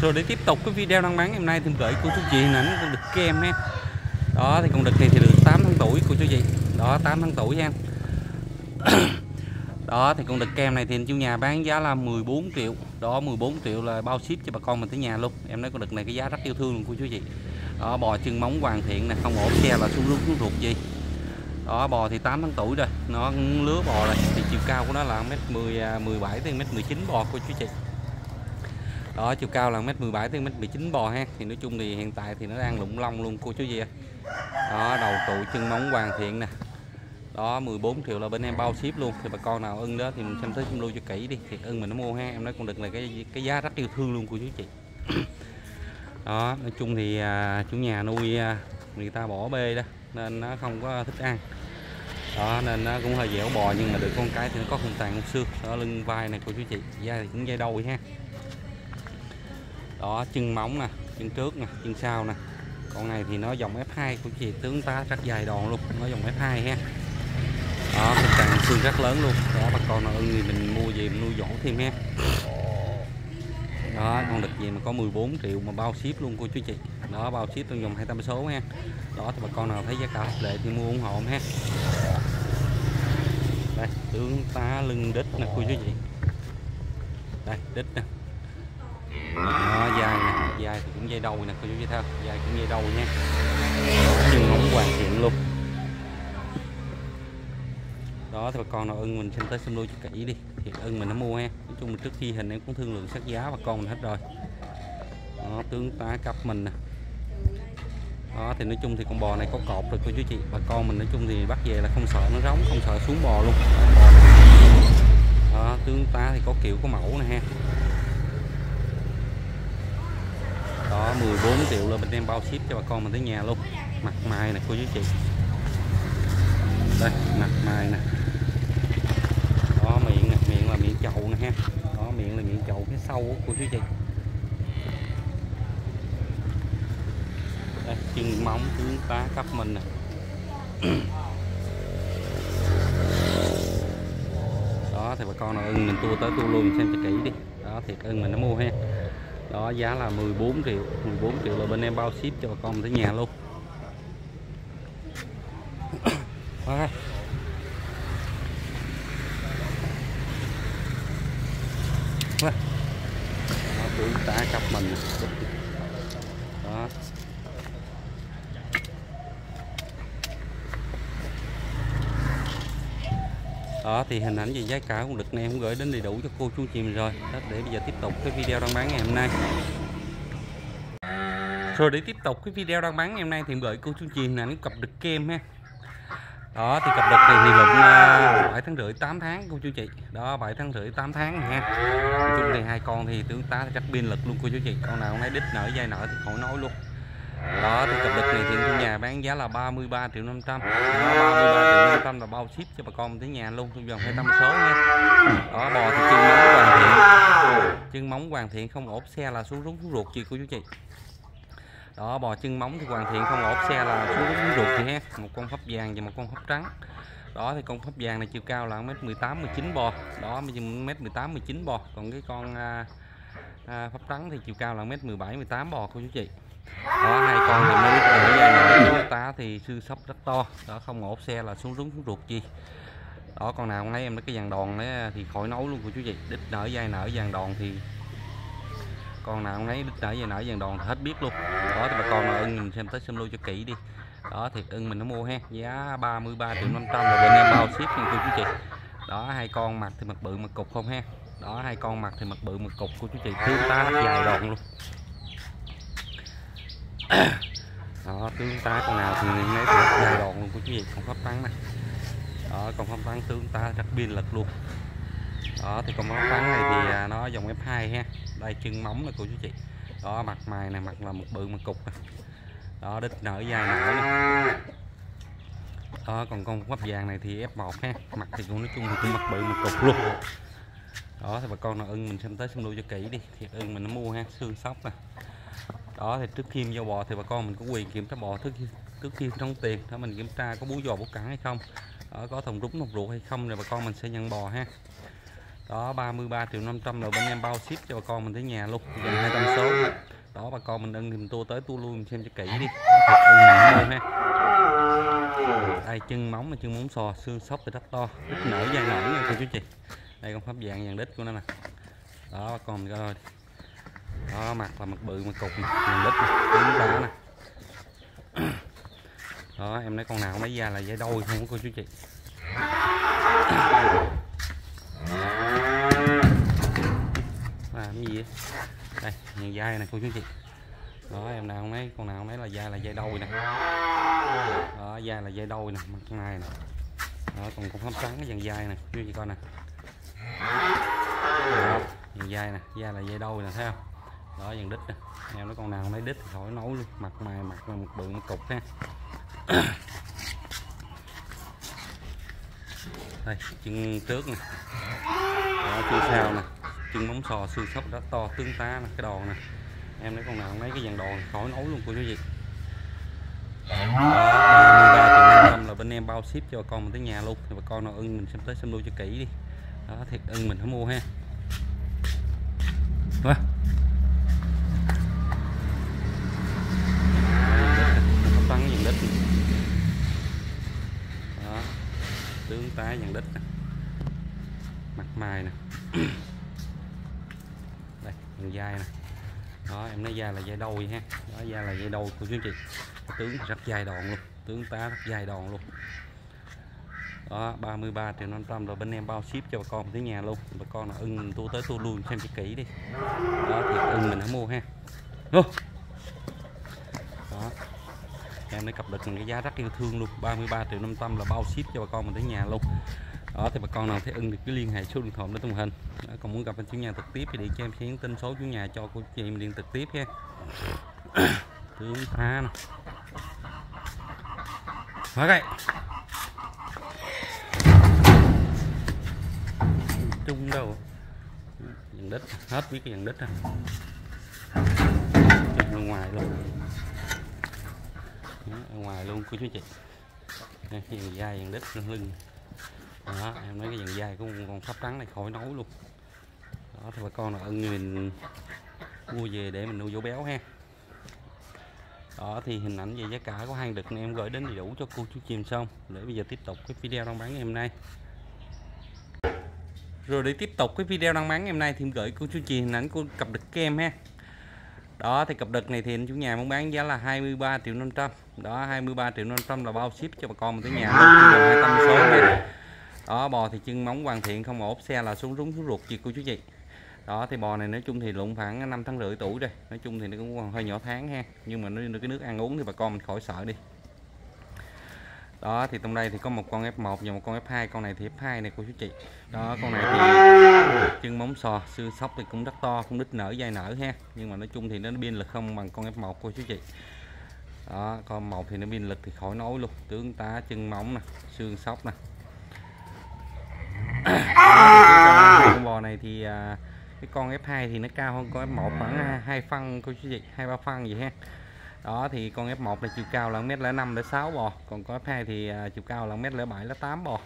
rồi để tiếp tục cái video đăng bán ngày hôm nay thì gửi cô chú chị hình ảnh con đực kem ha. Đó thì con đực này thì được 8 tháng tuổi cô chú chị đó 8 tháng tuổi em, đó thì con đực kem này thì anh chủ nhà bán giá là 14 triệu. Đó 14 triệu là bao ship cho bà con mình tới nhà luôn. Em nói con đực này cái giá rất yêu thương luôn cô chú chị đó bò chân móng hoàn thiện nè không ổ xe là xuống lúc xuống ruột gì đó bò thì 8 tháng tuổi rồi. Nó lứa bò rồi thì chiều cao của nó là mét 10 17 à, tới mét 19 bò cô chú chị đó chiều cao là mét 17 tới mét 19 bò ha. Thì nói chung thì hiện tại thì nó đang lụng long luôn cô chú gì đó đầu trụ chân móng hoàn thiện nè. Đó 14 triệu là bên em bao ship luôn. Thì bà con nào ưng đó thì mình xem tới xem lưu cho kỹ đi. Thì ưng mình nó mua ha. Em nói con đực là cái cái giá rất yêu thương luôn cô chú chị. Đó nói chung thì à, chủ nhà nuôi à, người ta bỏ bê đó nên nó không có thích ăn. Đó nên nó cũng hơi dẻo bò nhưng mà được con cái thì nó có khung tàn khung xương. Đó lưng vai này cô chú chị da thì cũng dây đôi ha đó, chân móng nè, chân trước nè, chân sau nè. Con này thì nó dòng F2 của chị tướng ta rất dài đòn luôn, nó dòng F2 ha. Đó mình tàn xương rất lớn luôn. Đó, bà con nào ưng thì mình mua về mình nuôi dỗ thêm ha. Đó, con đực gì mà có 14 triệu mà bao ship luôn cô chú chị. Đó, bao ship trong vòng 200 số ha. Đó, thì bà con nào thấy giá cả hợp lệ thì mua ủng hộ ha. Đây, tướng tá lưng đít nè, cô chú chị. Đây đít nè. Ờ, đó, dài nè dài thì cũng dây đầu nè cô chú chị theo dài cũng dây đầu nha. Chân móng hoàn thiện luôn. Đó thì bà con nào ưng mình xem tới xem lui cho kỹ đi. Thì ưng mình nó mua ha nói chung trước khi hình em cũng thương lượng sát giá bà con mình hết rồi. Đó tướng tá cấp mình nè. Đó thì nói chung thì con bò này có cột rồi cô chú chị. Bà con mình nói chung thì bắt về là không sợ nó rống không sợ xuống bò luôn. Đó tướng tá thì có kiểu có mẫu nè ha. Đó 14 triệu là mình đem bao ship cho bà con mình tới nhà luôn. Mặt mày nè cô chú chị. Đây mặt mày nè. Đó miệng nè miệng là miệng chậu nè ha. Đó miệng là miệng chậu phía sau của cô chú chị. Đây, chân móng tướng tá cấp mình nè. Đó thì bà con nào ưng mình tua tới tua luôn xem cho kỹ đi. Đó thì ưng mình nó mua ha đó, giá là 14 triệu. 14 triệu là bên em bao ship cho bà con tới nhà luôn okay. đó, tướng tá cấp mình đó đó thì hình ảnh về giá cả cũng lực này em cũng gửi đến đầy đủ cho cô chú chị mình rồi. Đó, để bây giờ tiếp tục cái video đang bán ngày hôm nay. Rồi để tiếp tục cái video đang bán ngày hôm nay thì gửi cô chú chị hình ảnh cặp đực kem ha. Đó thì cặp đực này thì lượng uh, 7 tháng rưỡi 8 tháng cô chú chị. Đó 7 tháng rưỡi 8 tháng ha. Nói chung thì hai con thì tướng tá chắc pin lực luôn cô chú chị. Con nào nấy đít nở dây nở thì khỏi nói luôn đó thì cặp đực này thì chủ nhà bán giá là 33 triệu 500 đó, 33 triệu 500 là bao ship cho bà con tới nhà luôn trong vòng 200 số nha. Đó bò thì chân móng hoàn thiện. Chân móng hoàn thiện không ốp xe là xuống rúng xuống ruột chị cô chú chị. Đó bò chân móng thì hoàn thiện không ốp xe là xuống rúng xuống ruột chị ha. Một con hấp vàng và một con hấp trắng. Đó thì con hấp vàng này chiều cao là 1m18 19 bò. Đó 1m18 19 bò. Còn cái con à, à, hấp trắng thì chiều cao là 1m17 18 bò cô chú chị đó hai con thì mới ở dài nở tá thì sư sóc rất to. Đó, không ốp xe là xuống rúng, xuống ruột gì đó, con nào con lấy em nó cái dàn đòn đấy thì khỏi nấu luôn của chú chị đít nở dây nở dàn đòn thì con nào con lấy đít nở dây nở dàn đòn thì hết biết luôn. Đó, thì bà con nào ưng mình xem tới xem lưu cho kỹ đi. Đó thì ưng mình nó mua ha, giá 33 triệu 500 là bên em bao ship nha cô chú chị đó, hai con mặt thì mặt bự mặt cục không ha. Đó, hai con mặt thì mặt bự mặt cục của chú chị thiếu tá, dài đòn luôn đó tướng tá con nào thì mình lấy được dài đòn luôn của chú gì con khớp trắng này. Đó con pháp trắng tướng tá rất pin lực luôn. Đó, thì con móng trắng này thì à, nó dòng F2 ha. Đây, chân móng này của chú chị. Đó, mặt mày này mặt là một bự một cục này. đó đít nở dài nở này. đó, còn con quắp vàng này thì F1 ha. Mặt thì cũng nói chung thì cũng mặt bự một cục luôn. Đó, thì bà con nào ưng mình xem tới xem lui cho kỹ đi. Thiệt ưng mình nó mua ha, xương sóc nè đó thì trước khi giao bò thì bà con mình có quyền kiểm tra bò trước khi trước khi đóng tiền để mình kiểm tra có bú giò bú cắn hay không. Đó, có thùng rúng thùng ruột hay không rồi bà con mình sẽ nhận bò ha. Đó 33 triệu 500 là bên em bao ship cho bà con mình tới nhà luôn gần 200 số. Đó bà con mình ưng tìm mình tua tới tua luôn xem cho kỹ đi. Thật ưng nặng ha. Đây chân móng là chân móng sò xương sóc thì rất to rất nổi dài nổi nha cô chú chị. Đây con pháp dạng dàn đít của nó nè. Đó bà con mình coi đó, mặt là mặt bự, mặt cục này đít nè đứng đá nè. Đó, em nói con nào mấy da là dây đôi không cô chú chị. Làm gì vậy? Đây nhìn dai này cô chú chị. Đó, em nào mấy con nào mấy là da là dây đôi nè. Đó, da là dây đôi nè, mặt này nè. Đó, còn con hấp trắng cái dàn dai nè chú chị coi nè. Dài dai nè, da là dây đôi nè, thấy không? Đó dàn đít nè em nói con nào lấy đít thì khỏi nấu luôn. Mặt mày mặt là một bự một cục ha. Đây chân trước nè. Đó, chân sau nè. Chân móng sò xương sóc đã to tương tá nè cái đòn nè. Em lấy con nào lấy cái dàn đòn khỏi nấu luôn cô chú gì đó, 33 triệu 500 là bên em bao ship cho bà con mình tới nhà luôn. Thì bà con nào ưng mình xem tới xem luôn cho kỹ đi. Đó thiệt ưng mình phải mua ha. Tướng tá dàn đít nè. Mặt mày nè. Đây phần dai nè. Đó, em nói dai là dai đôi ha. Đó, dai là dai đôi của chú chị. Tướng rất dài đòn luôn. Tướng tá rất dài đòn luôn. Đó 33 triệu 500 rồi, bên em bao ship cho bà con tới nhà luôn. Bà con là ưng tu tới tu luôn xem cho kỹ đi. Đó, thì ưng mình đã mua ha. Luôn đó em lấy cặp đực cái giá rất yêu thương luôn. 33 triệu 500 là bao ship cho bà con mình tới nhà luôn. Đó thì bà con nào thấy ưng thì cứ liên hệ số điện thoại đến tung hình. Đó, còn muốn gặp anh chủ nhà trực tiếp thì để cho em sẽ nhắn tin số chủ nhà cho cô chị em liên trực tiếp ha tướng ta nè. Ok. Trung đâu? Dàn đít. Hết biết cái dàn đít à. rồi ra ngoài luôn đó, ở ngoài luôn cô chú chị. Đây, cái dàn dai dàn đít lưng đó em nói cái dàn dai của con sắp trắng này khỏi nấu luôn. Đó thì bà con là ưng mình mua về để mình nuôi dấu béo ha. Đó thì hình ảnh về giá cả của hai đực này em gửi đến đầy đủ cho cô chú chìm xong. Để bây giờ tiếp tục cái video đang bán ngày hôm nay. Rồi để tiếp tục cái video đang bán ngày hôm nay thì em gửi cô chú chị hình ảnh của cặp đực kem ha đó, thì cặp đực này thì chủ nhà muốn bán giá là 23 triệu 500 đó 23 triệu 500 là bao ship cho bà con mình tới nhà. Gần 200 số này. đó, bò thì chân móng hoàn thiện, không ốp, xe là xuống rúng, xuống ruột, chị cô chú chị. Đó, thì bò này nói chung thì lụng khoảng 5 tháng rưỡi tuổi rồi nói chung thì nó cũng còn hơi nhỏ tháng ha. Nhưng mà nó cái nước ăn uống thì bà con mình khỏi sợ đi đó, thì trong đây thì có một con F1 và một con F2 con này thì F2 này, cô chú chị. Đó, con này thì chân móng sò, xương sóc thì cũng rất to cũng đít nở, dai nở ha. Nhưng mà nói chung thì nó biên lực không bằng con F1 cô chú chị. Đó, con một thì nó biên lực thì khỏi nói luôn. Tướng tá chân móng nè, xương sóc nè. Con bò này thì à, cái con F2 thì nó cao hơn con F1 khoảng hai phân, cô chú chị, hai ba phân vậy ha đó thì con F1 là chiều cao là 1m05 đến 6 bò. Còn con F2 thì à, chiều cao là mét lẻ bảy lẻ tám bò.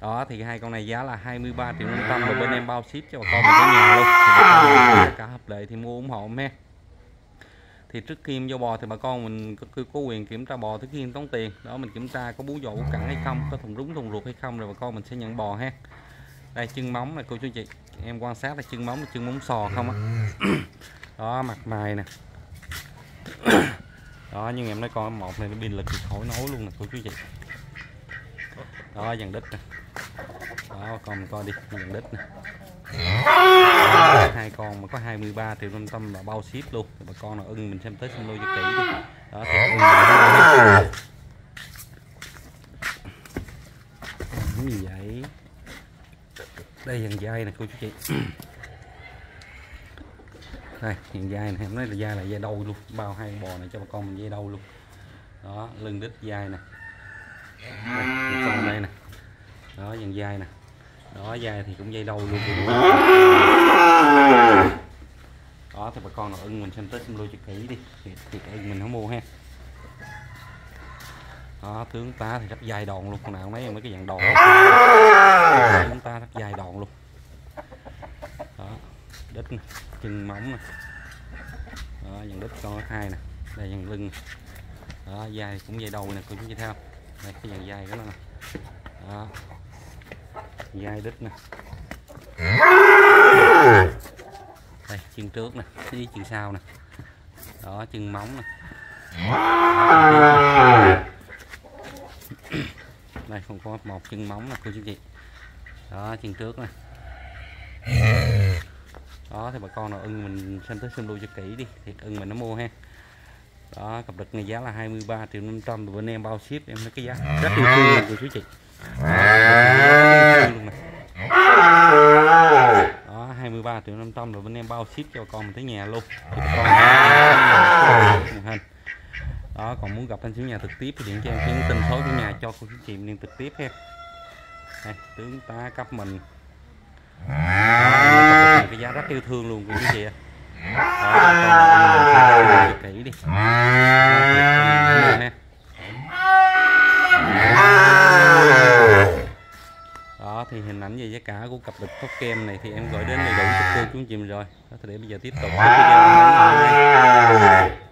Đó thì hai con này giá là 23 triệu 500 rồi bên em bao ship cho bà con mình tới nhà luôn. Thì cả hợp lệ thì mua ủng hộ em ha. Thì trước khi em vô bò thì bà con mình có, có, quyền kiểm tra bò trước khi em tốn tiền. Đó mình kiểm tra có bú dậu cẳng hay không có thùng rúng thùng ruột hay không rồi bà con mình sẽ nhận bò ha. Đây chân móng này cô chú chị em quan sát là chân móng là chân móng sò không á. Đó mặt mày nè đó, nhưng em nói con một này nó pin lực thì khỏi nói luôn nè cô chú chị đó, dàn đít nè. Đó, con coi đi, dàn đít nè. Hai con mà có 23 triệu 500 là bao ship luôn. Bà con nào ưng mình xem tới xin luôn cho kỹ đi. Đó, thì ưng cái gì vậy? Đây, dàn dây nè, cô chú chị đây hiện dai này em nói là dai là dai đâu luôn bao hai bò này cho bà con mình dây đâu luôn. Đó lưng đít dai nè. Đây, con đây nè. Đó dàn dai nè. Đó dai thì cũng dây đâu luôn. Đó thì bà con nào ưng mình xem tới xem lui cho kỹ đi. Thì, thì cái mình không mua ha. Đó tướng tá thì rất dài đòn luôn. Con nào mấy mấy cái dạng đòn. Tướng tá rất dài đít này, chân móng này. đó dàn đít con hai nè đây dàn lưng đó dài cũng dây đầu nè cô chú chị theo đây cái dàn dài đó nè. Đó dài đít nè. Đây chân trước nè với chân sau nè. Đó chân móng nè. Đây còn có một chân móng nè cô chú chị đó chân trước nè đó thì bà con nào ưng mình xem tới xem lưu cho kỹ đi thì ưng mình nó mua ha. Đó cặp đực này giá là 23 triệu 500 rồi bên em bao ship em nói cái giá rất yêu thương của chú chị. Đó, đó 23 triệu 500 rồi bên em bao ship cho bà con mình tới nhà luôn. Thì bà con hình đó còn muốn gặp anh xíu nhà trực tiếp thì điện cho em cái tin số của nhà cho cô chú chị mình liên trực tiếp ha. Đây, tướng tá cấp mình đó, cái giá rất yêu thương luôn chú chị ạ đó còn kỹ đi. Đó, thì hình ảnh về giá cả của cặp đực top kem này thì em gọi đến đầy đủ cho cô chú chị mình rồi. Đó, thì để bây giờ tiếp tục. Với video